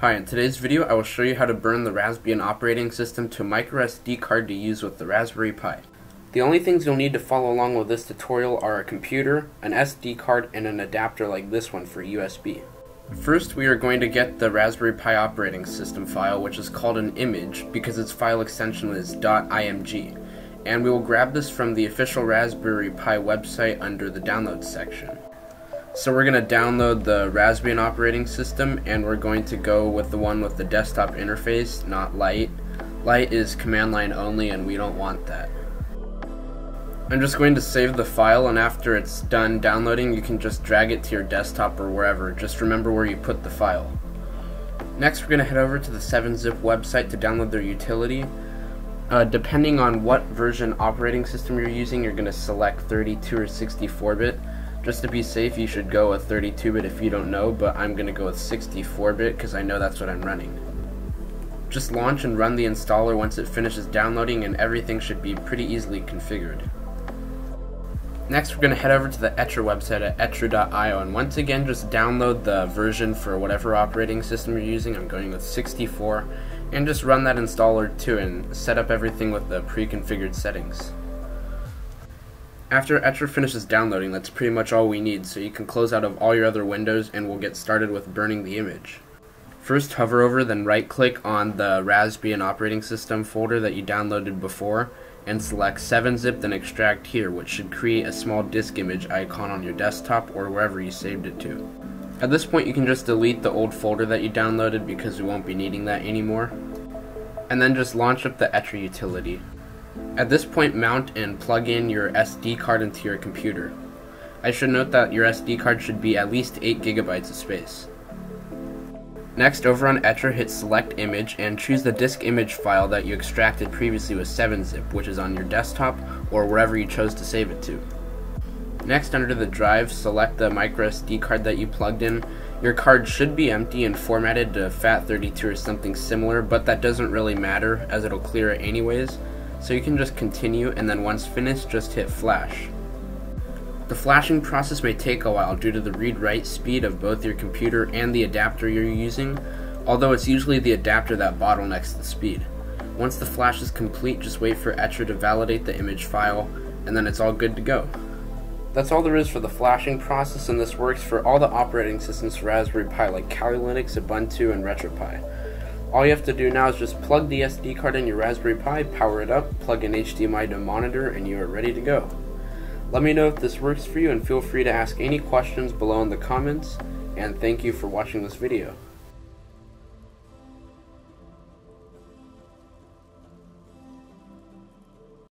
Hi, in today's video I will show you how to burn the Raspbian operating system to a microSD card to use with the Raspberry Pi. The only things you'll need to follow along with this tutorial are a computer, an SD card, and an adapter like this one for USB. First we are going to get the Raspberry Pi operating system file which is called an image because its file extension is .img and we will grab this from the official Raspberry Pi website under the downloads section. So we're going to download the Raspbian operating system and we're going to go with the one with the desktop interface, not Lite. Lite is command line only and we don't want that. I'm just going to save the file and after it's done downloading you can just drag it to your desktop or wherever. Just remember where you put the file. Next we're going to head over to the 7-Zip website to download their utility. Uh, depending on what version operating system you're using, you're going to select 32 or 64-bit. Just to be safe, you should go with 32-bit if you don't know, but I'm going to go with 64-bit because I know that's what I'm running. Just launch and run the installer once it finishes downloading and everything should be pretty easily configured. Next we're going to head over to the Etcher website at etcher.io and once again just download the version for whatever operating system you're using. I'm going with 64 and just run that installer too and set up everything with the pre-configured settings. After Etcher finishes downloading, that's pretty much all we need, so you can close out of all your other windows and we'll get started with burning the image. First hover over, then right click on the Raspbian operating system folder that you downloaded before, and select 7-zip then extract here, which should create a small disk image icon on your desktop or wherever you saved it to. At this point you can just delete the old folder that you downloaded because we won't be needing that anymore. And then just launch up the Etcher utility. At this point mount and plug in your SD card into your computer. I should note that your SD card should be at least 8 gigabytes of space. Next, over on Etcher, hit Select Image and choose the disk image file that you extracted previously with 7-zip, which is on your desktop or wherever you chose to save it to. Next, under the drive, select the microSD card that you plugged in. Your card should be empty and formatted to FAT32 or something similar, but that doesn't really matter as it'll clear it anyways. So you can just continue and then once finished just hit flash. The flashing process may take a while due to the read-write speed of both your computer and the adapter you're using, although it's usually the adapter that bottlenecks the speed. Once the flash is complete, just wait for Etcher to validate the image file, and then it's all good to go. That's all there is for the flashing process, and this works for all the operating systems for Raspberry Pi like Kali Linux, Ubuntu, and RetroPie. All you have to do now is just plug the SD card in your Raspberry Pi, power it up, plug in HDMI to monitor, and you are ready to go. Let me know if this works for you and feel free to ask any questions below in the comments, and thank you for watching this video.